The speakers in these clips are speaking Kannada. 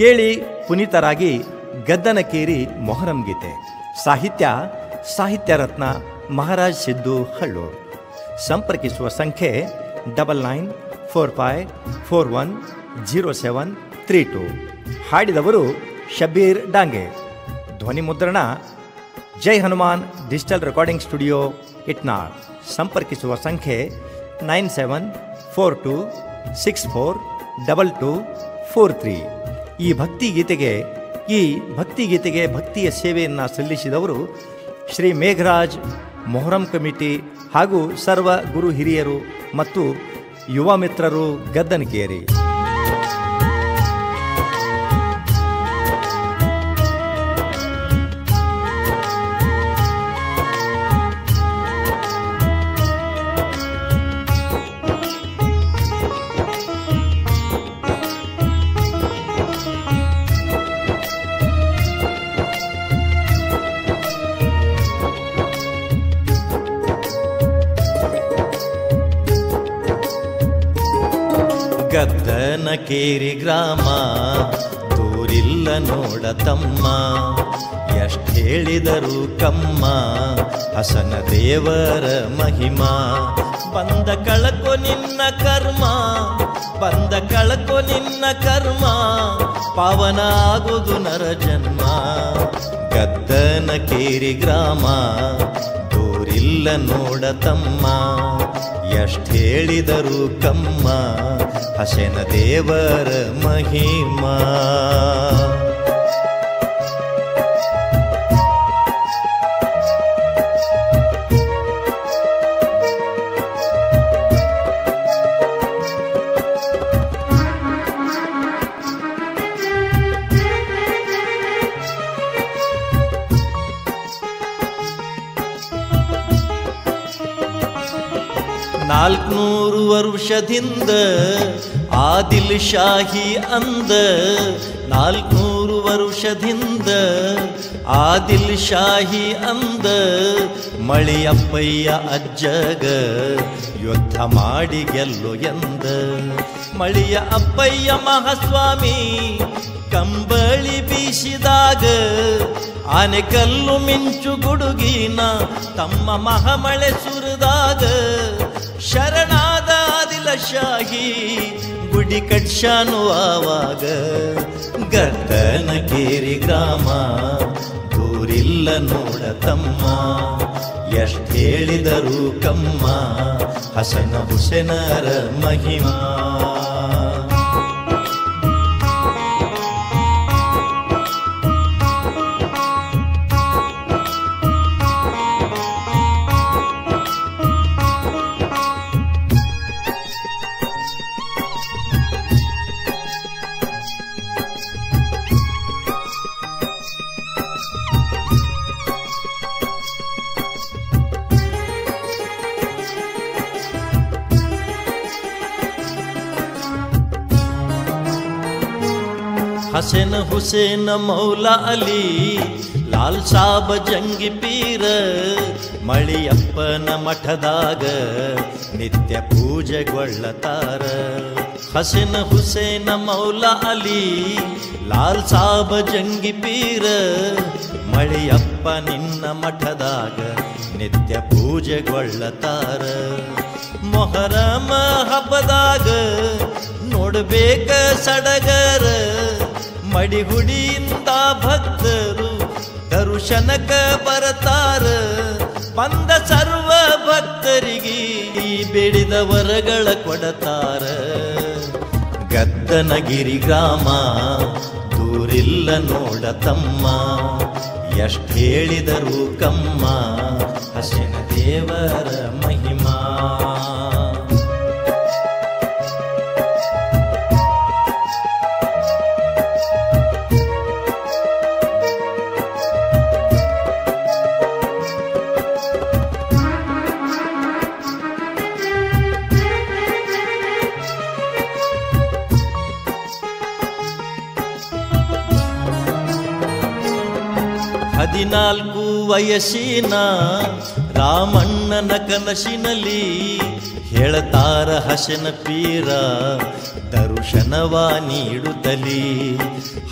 ಕೇಳಿ ಪುನೀತರಾಗಿ ಗದ್ದನಕೇರಿ ಮೊಹರಂ ಗೀತೆ. ಸಾಹಿತ್ಯ ಸಾಹಿತ್ಯ ರತ್ನ ಮಹಾರಾಜ್ ಸಿದ್ದು ಹಳ್ಳೂರ್ ಸಂಪರ್ಕಿಸುವ ಸಂಖ್ಯೆ double nine, four five, four one, zero seven, three two. ಹಾಡಿದವರು Shabbir Dange. ಧ್ವನಿ ಮುದ್ರಣ, Jai Hanuman digital recording studio, Itnal. ಸಂಪರ್ಕಿಸುವ ಸಂಖ್ಯೆ nine seven, four two, six four, double two, four three. ಈ ಭಕ್ತಿ ಗೀತೆಗೆ ಈ ಭಕ್ತಿ ಗೀತೆಗೆ ಭಕ್ತಿಯ ಸೇವೆಯನ್ನು ಸಲ್ಲಿಸಿದವರು ಶ್ರೀ ಮೇಘರಾಜ್ ಮೊಹರಂ ಕಮಿಟಿ ಹಾಗೂ ಸರ್ವ ಗುರು ಹಿರಿಯರು ಮತ್ತು ಯುವ ಮಿತ್ರರು ಗದ್ದನಕೇರಿ ಗದ್ದನಕೇರಿ ಗ್ರಾಮ, ದೂರಿಲ್ಲ ನೋಡ ತಮ್ಮ. ಎಷ್ಟ್ ಹೇಳಿದರು ಕಮ್ಮ, ಹಸನ ದೇವರ ಮಹಿಮಾ. ಬಂದ ಕಳಕೊ ನಿನ್ನ ಕರ್ಮ, ಬಂದ ಕಳಕೊ ನಿನ್ನ ಕರ್ಮ. ಪಾವನ ಆಗುದು ನರ ಜನ್ಮ. ಗದ್ದನಕೇರಿ ಗ್ರಾಮ ದೂರಿಲ್ಲ ನೋಡ ತಮ್ಮ. ಎಷ್ಟ್ ಹೇಳಿದರು ಕಮ್ಮ. ಹಸೆನ ದೇವರ ಮಹಿಮಾ. ನಾಲ್ಕುನೂರು ವರ್ಷದಿಂದ ಆದಿಲ್ ಶಾಹಿ ಅಂದ. ನಾಲ್ಕುನೂರು ವರ್ಷದಿಂದ ಆದಿಲ್ ಶಾಹಿ ಅಂದ. ಮಳಿಯಪ್ಪಯ್ಯ ಅಜ್ಜಗ ಯುದ್ಧ ಮಾಡಿ ಗೆಲ್ಲು ಎಂದ. ಮಳಿಯ ಅಪ್ಪಯ್ಯ ಮಹಾಸ್ವಾಮಿ ಕಂಬಳಿ ಬೀಸಿದಾಗ ಆನೆಕಲ್ಲು ಮಿಂಚು ಗುಡುಗಿನ ತಮ್ಮ ಮಹಮಳೆ ಸುರಿದಾಗ ಶರಣಾದ ಶಾಹಿ ಗುಡಿ ಕಟ್ಸಾನು ಆವಾಗ ಗದ್ದನಕೇರಿ ಗ್ರಾಮ, ದೂರಿಲ್ಲ ನೋಡ ತಮ್ಮ. ಎಷ್ಟ್ ಹೇಳಿದರು ಕಮ್ಮ, ಹಸನ ಹುಸೆನರ ಮಹಿಮಾ. ಹಸೆನ ಹುಸೇನ ಮೌಲ ಅಲಿ, ಲಾಲ್ ಸಾಬ ಜಂಗಿ ಪೀರ, ಮಳಿಯಪ್ಪನ ಮಠದಾಗ ನಿತ್ಯ ಪೂಜೆಗೊಳ್ಳತಾರ ಹಸಿನ ಹುಸೇನ ಮೌಲ ಅಲಿ, ಲಾಲ್ ಸಾಬ ಜಂಗಿ ಪೀರ, ಮಳಿಯಪ್ಪ ನಿನ್ನ ಮಠದಾಗ ನಿತ್ಯ ಪೂಜೆಗೊಳ್ಳತಾರ ಮೊಹರಮ ಹಬ್ಬದಾಗ ನೋಡ್ಬೇಕ ಸಡಗರ ಮಡಿಗುಡಿಯಿಂದ ಭಕ್ತರು ದರ್ಶನಕ ಬರತಾರ. ಬಂದ ಸರ್ವ ಭಕ್ತರಿಗೆ ಬೇಡಿದ ವರಗಳ ಕೊಡತಾರ. ಗದ್ದನಗಿರಿ ಗ್ರಾಮ, ದೂರಿಲ್ಲ ನೋಡ ತಮ್ಮ. ಎಷ್ಟು ಹೇಳಿದರು ಕಮ್ಮ, ಹಸಿನ ದೇವರ ಮಹಿಮಾ. ಹದಿನಾಲ್ಕು ವಯಸ್ಸಿನ ರಾಮಣ್ಣನ ಕನಸಿನಲ್ಲಿ ಹೇಳತಾರ ಹಸನ ಪೀರ ದರ್ಶನವ ನೀಡುತ್ತಲಿ.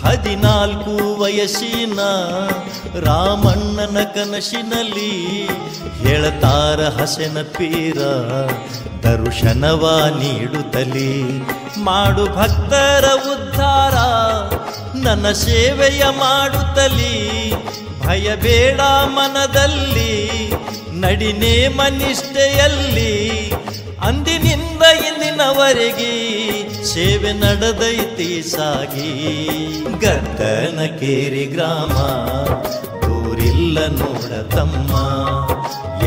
ಹದಿನಾಲ್ಕು ವಯಸ್ಸಿನ ರಾಮಣ್ಣನ ಕನಸಿನಲ್ಲಿ ಹೇಳತಾರ ಹಸನ ಪೀರ ದರ್ಶನವ ನೀಡುತ್ತಲಿ. ಮಾಡು ಭಕ್ತರ ಉದ್ಧಾರ ನನ್ನ ಸೇವೆಯ ಮಾಡುತ್ತಲಿ ಭಯ ಬೇಡ ಮನದಲ್ಲಿ, ನಡಿನೇ ಮನಿಷ್ಠೆಯಲ್ಲಿ, ಅಂದಿನಿಂದ ಇಂದಿನವರೆಗೆ ಸೇವೆ ನಡೆದೈತಿ ಸಾಗಿ. ಗದ್ದನಕೇರಿ ಗ್ರಾಮ, ದೂರಿಲ್ಲ ನೋಡ ತಮ್ಮ,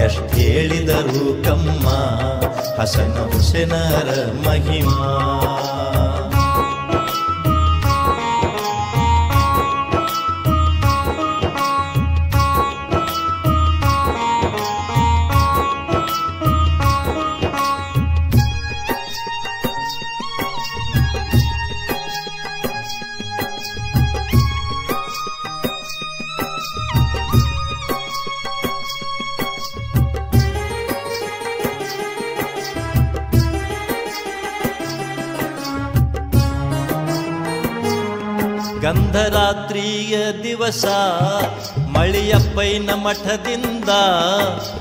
ಎಷ್ಟು ಹೇಳಿದರು ಕಮ್ಮ, ಹಸನ ಹುಸೆನರ ಮಹಿಮಾ. ಗಂಧರಾತ್ರಿಯ ದಿವಸ ಮಳಿಯಪ್ಪೈನ ಮಠದಿಂದ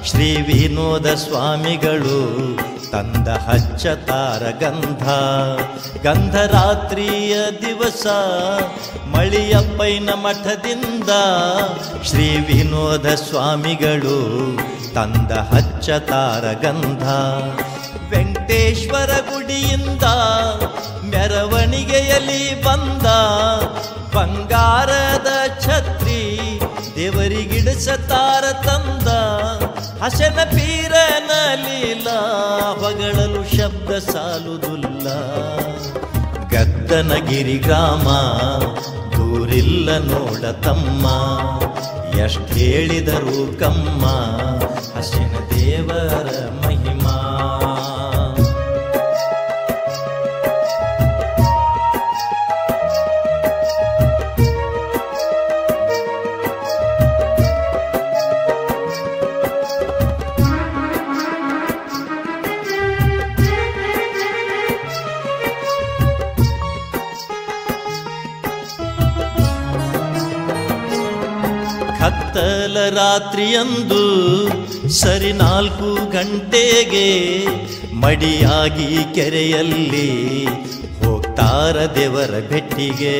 ಶ್ರೀ ವಿನೋದ ಸ್ವಾಮಿಗಳು ತಂದ ಹಚ್ಚತಾರ ಗಂಧ ಗಂಧರಾತ್ರಿಯ ದಿವಸ ಮಳಿಯಪ್ಪೈನ ಮಠದಿಂದ ಶ್ರೀ ವಿನೋದ ಸ್ವಾಮಿಗಳು ತಂದ ಹಚ್ಚತಾರ ಗಂಧ ವೆಂಕಟೇಶ್ವರ ಗುಡಿಯಿಂದ ಮೆರವಣಿಗೆಯಲ್ಲಿ ಬಂದ ಬಂಗಾರದ ಛತ್ರಿ ದೇವರಿಗಿಡಿಸತಾರ ತಂದ ಹಸನ ಪೀರನ ಲೀಲ ಬಗಳಲು ಶಬ್ದ ಸಾಲುದುಲ್ಲ. ಗದ್ದನಗಿರಿ ಗ್ರಾಮ ದೂರಿಲ್ಲ ನೋಡ ತಮ್ಮ. ಎಷ್ಟ್ ಹೇಳಿದರು ಕಮ್ಮ, ಹಸಿನ ದೇವರ ರಾತ್ರಿಯಂದು ಸರಿ ನಾಲ್ಕು ಗಂಟೆಗೆ ಮಡಿಯಾಗಿ ಕೆರೆಯಲ್ಲಿ ಹೋಗ್ತಾರ ದೇವರ ಬೆಟ್ಟಿಗೆ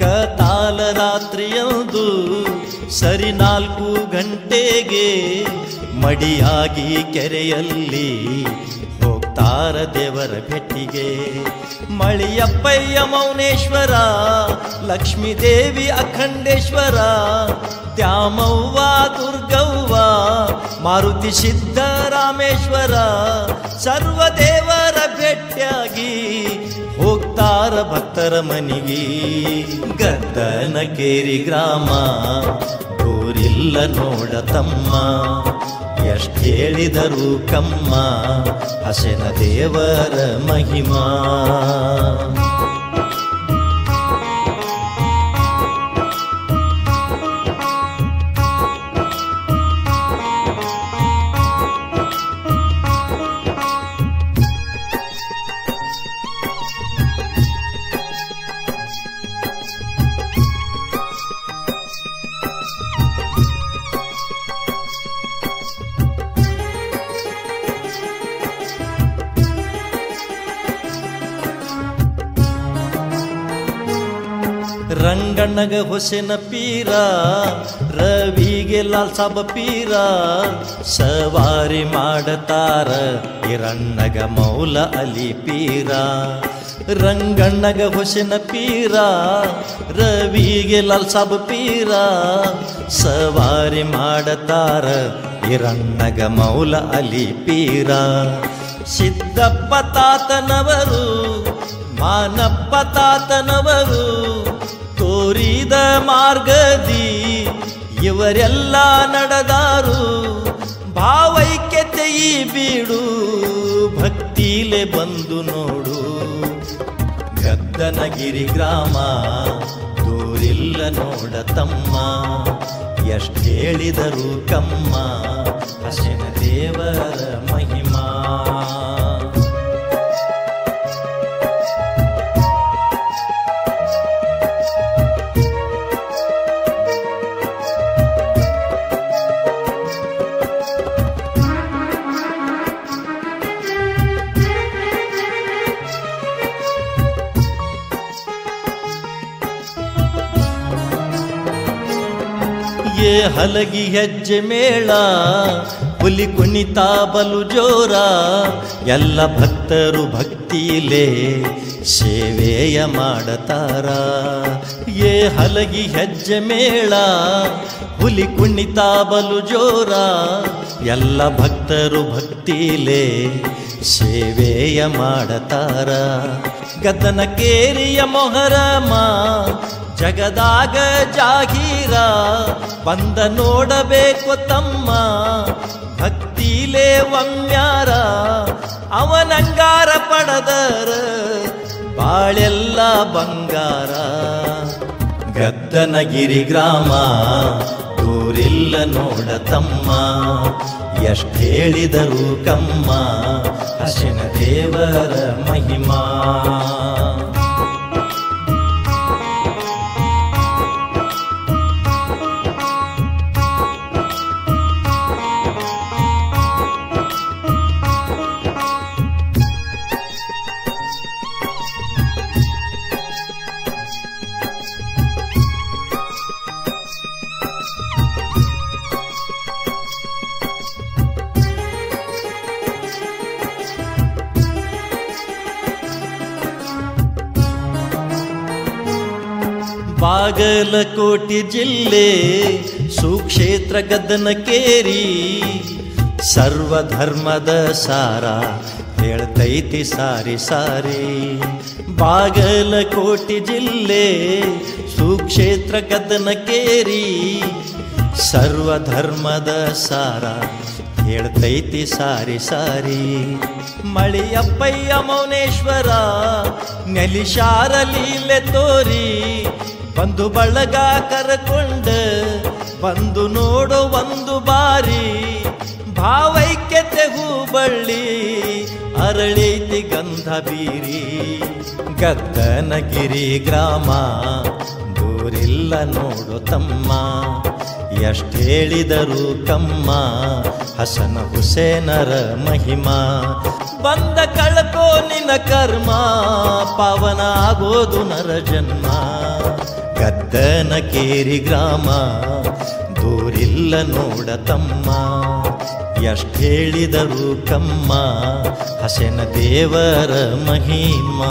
ಕತಾಲ ರಾತ್ರಿಯಂದು ಸರಿ ನಾಲ್ಕು ಗಂಟೆಗೆ ಮಡಿಯಾಗಿ ಕೆರೆಯಲ್ಲಿ ಹೋಗ್ತಾರ ದೇವರ ಭೆಟ್ಟಿಗೆ ಮಳಿಯಪ್ಪಯ್ಯ ಮೌನೇಶ್ವರ, ಲಕ್ಷ್ಮೀ ದೇವಿ ಅಖಂಡೇಶ್ವರ, ದ್ಯಾಮವ್ವ, ದುರ್ಗವ್ವ, ಮಾರುತಿ ಸಿದ್ದರಾಮೇಶ್ವರ ಸರ್ವ ದೇವರ ಭೇಟಿಯಾಗಿ ಹೋಗ್ತಾರ ಭಕ್ತರ ಮನಿಗೆ ಗದ್ದನಕೇರಿ ಗ್ರಾಮ. ದೂರಿಲ್ಲ ನೋಡ ತಮ್ಮ. ಎಷ್ಟು ಹೇಳಿದರು ಕಮ್ಮ. ಹಸೆನ ದೇವರ ಮಹಿಮಾ. ರಂಗಣ್ಣಗ ಹೊಸೆನ ಪೀರ, ರವಿಗೆ ಲಾಲ್ ಸಾಬ ಪೀರ, ಸವಾರಿ ಮಾಡತಾರ ಹಿರಣ್ಣಗ ಮೌಲ ಅಲಿ ಪೀರ. ರಂಗಣ್ಣಗ ಹೊಸೆನ ಪೀರ, ರವಿಗೆ ಲಾಲ್ ಸಾಬ ಪೀರ, ಸವಾರಿ ಮಾಡತಾರ ಹಿರಣ್ಣಗ ಮೌಲ ಅಲಿ ಪೀರ. ಸಿದ್ದಪ್ಪ ತಾತನವರು, ಮಾನಪ್ಪ ತಾತನವರು ತೋರಿದ ಮಾರ್ಗದಿ ಇವರೆಲ್ಲ ನಡೆದಾರು. ಭಾವೈಕ್ಯತೆ ಈ ಬೀಡು, ಭಕ್ತಿಲೆ ಬಂದು ನೋಡು. ಗದ್ದನಗಿರಿ ಗ್ರಾಮ, ದೂರಿಲ್ಲ ನೋಡ ತಮ್ಮ. ಎಷ್ಟು ಹೇಳಿದರು ಕಮ್ಮ ಹಸಿನ ದೇವರ ಮಹಿಮಾ. ಹಲಗಿ ಹೆಜ್ಜೆ ಮೇಳ, ಹುಲಿ ಕುಣಿತ ಬಲು ಜೋರ, ಎಲ್ಲ ಭಕ್ತರು ಭಕ್ತಿಲೇ ಸೇವೆಯ ಮಾಡತಾರ. ಏ ಹಲಗಿ ಹೆಜ್ಜೆ ಮೇಳ, ಹುಲಿ ಕುಣಿತ ಬಲು ಜೋರ, ಎಲ್ಲ ಭಕ್ತರು ಭಕ್ತಿಲೇ ಸೇವೆಯ ಮಾಡತಾರ. ಗದ್ದನ ಕೇರಿಯ ಮೊಹರಮ, ಜಗದಾಗ ಜಾಗೀರ ಬಂದ ನೋಡಬೇಕು ತಮ್ಮ ಭಕ್ತಿಲೇ ಒಮ್ಯಾರ ಅವನಂಗಾರ ಪಡದರ ಬಾಳೆಲ್ಲ ಬಂಗಾರ. ಗದ್ದನಗಿರಿ ಗ್ರಾಮ ದೂರಿಲ್ಲ ನೋಡ ತಮ್ಮ. ಎಷ್ಟ್ ಹೇಳಿದರು ಕಮ್ಮ. ಹಸಿನ ದೇವರ ಮಹಿಮಾ. ಬಾಗಲಕೋಟೆ ಜಿಲ್ಲೆ ಸುಕ್ಷೇತ್ರ ಗದ್ದನಕೇರಿ ಸರ್ವಧರ್ಮದ ಸಾರ ಹೇಳ್ತೈತಿ ಸಾರಿ ಸಾರಿ. ಬಾಗಲಕೋಟೆ ಜಿಲ್ಲೆ ಸುಕ್ಷೇತ್ರ ಗದ್ದನಕೇರಿ ಸರ್ವಧರ್ಮದ ಸಾರ ಹೇಳ್ತೈತಿ ಸಾರಿ ಸಾರಿ. ಮಳಿಯಪ್ಪಯ್ಯ ಮೌನೇಶ್ವರ ನೆಲಿಶಾರ ಲೀಲೆ ತೋರಿ. ಬಂದು ಬಳಗ ಕರಕೊಂಡ, ಬಂದು ನೋಡು ಒಂದು ಬಾರಿ, ಭಾವೈಕ್ಯತೆ ಹೂಬಳ್ಳಿ, ಅರಳಿತಿ ಗಂಧ ಬೀರಿ. ಗದ್ದನಗಿರಿ ಗ್ರಾಮ, ದೂರಿಲ್ಲ ನೋಡು ತಮ್ಮ ಎಷ್ಟೇಳಿದರು ಕಮ್ಮ, ಹಸನ ಹುಸೇನರ ಮಹಿಮಾ. ಬಂದ ಕಳಕೋ ನಿನ್ನ ಕರ್ಮ, ಪಾವನ ಆಗೋದು ನರ ಜನ್ಮ. ಗದ್ದನ ಕೇರಿ ಗ್ರಾಮ ದೂರಿಲ್ಲ ನೋಡ ತಮ್ಮ. ಎಷ್ಟ್ ಹೇಳಿದರು ಕಮ್ಮ ಹಸೆನ ದೇವರ ಮಹಿಮಾ.